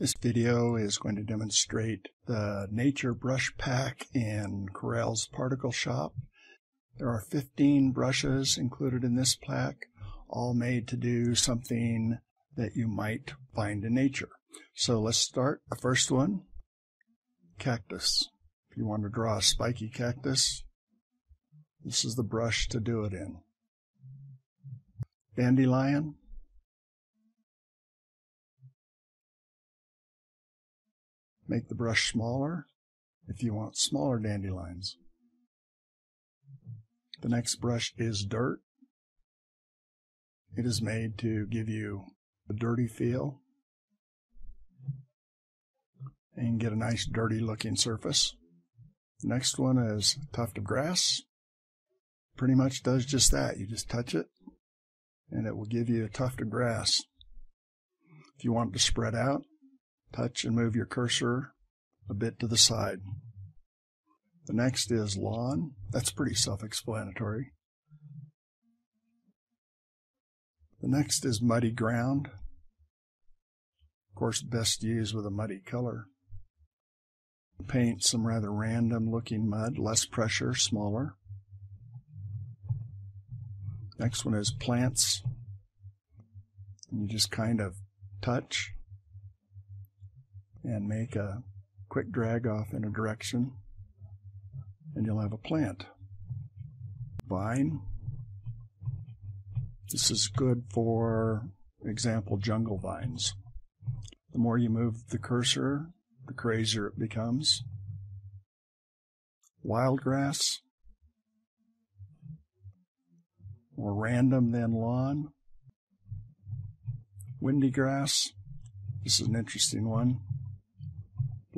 This video is going to demonstrate the Nature Brush Pack in Corel's Particle Shop. There are 15 brushes included in this pack, all made to do something that you might find in nature. So let's start. The first one, cactus. If you want to draw a spiky cactus, this is the brush to do it in. Dandelion, Make the brush smaller if you want smaller dandelions. The next brush is dirt. It is made to give you a dirty feel and get a nice dirty looking surface. Next one is tuft of grass. Pretty much does just that. You just touch it and it will give you a tuft of grass. If you want it to spread out, touch and move your cursor a bit to the side. The next is lawn. That's pretty self-explanatory. The next is muddy ground. Of course, best used with a muddy color. Paint some rather random looking mud, less pressure, smaller. Next one is plants. And you just kind of touch and make a quick drag off in a direction and you'll have a plant. Vine. This is good for example jungle vines. The more you move the cursor, the crazier it becomes. Wild grass. More random than lawn. Windy grass. This is an interesting one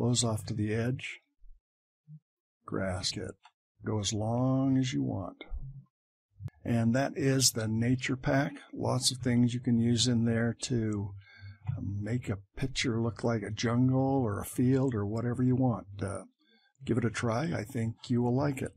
blows off to the edge. Grass it. Go as long as you want. And that is the nature pack. Lots of things you can use in there to um, make a picture look like a jungle or a field or whatever you want. Uh, give it a try. I think you will like it.